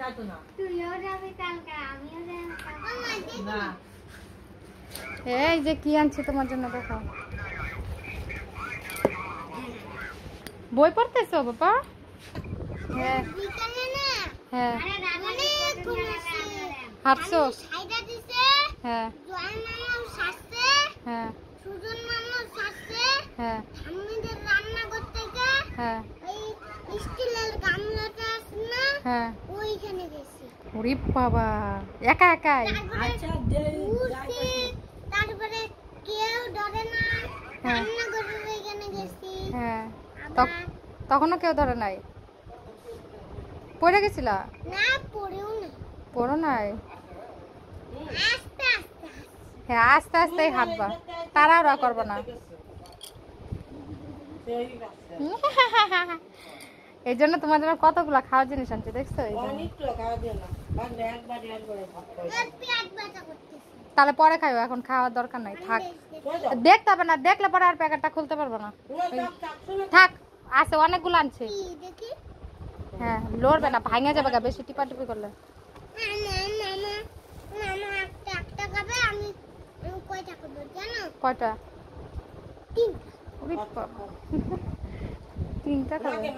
যাইতো না। তুইও যাবি কালকে আমিও যাব না। এই যে কি আনছি তোমার জন্য দেখো বই পড়তেছো বাবা? হ্যাঁ। হ্যাঁ। অনেক হাঁটছো? হ্যাঁ। হ্যাঁ। হ্যাঁ। রান্না করতে হ্যাঁ। স্টিলের গামলাটা আছে না? হ্যাঁ। ওইখানে গেছি। ওরে বাবা একা একাই? আচ্ছা তারপরে কেউ ডরে না হ্যাঁ। ওইখানে গেছি। হ্যাঁ। তখনও কেউ ধরে নাই? পড়ে গেছিলা? না পড়েও না পড়ো নাই? আস্তে আস্তে আস্তে। হ্যাঁ আস্তে আস্তে হাঁটবা তাড়াহুড়া করব না। এই জন্য তোমার জন্য কতগুলা খাওয়ার জিনিস আনছে দেখছ তাহলে পরে খাইও এখন খাওয়ার দরকার নাই থাক। দেখতে হবে না দেখলে পরে আর প্যাকেটটা খুলতে পারব না? থাক আছে অনেকগুলো আনছে। দেখি? হ্যাঁ লড়বে না ভাঙে যাবে গা বেশি টিপা টিপি করলে। না না মামা মামা একটা একটা খাবে আমি আমি কয়টা খাব জানো? কয়টা। তিনটা খাবে